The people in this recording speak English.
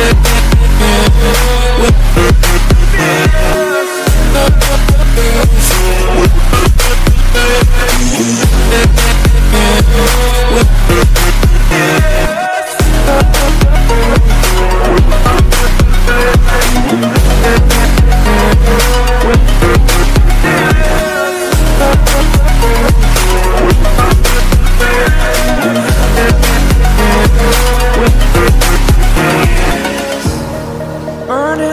Yeah.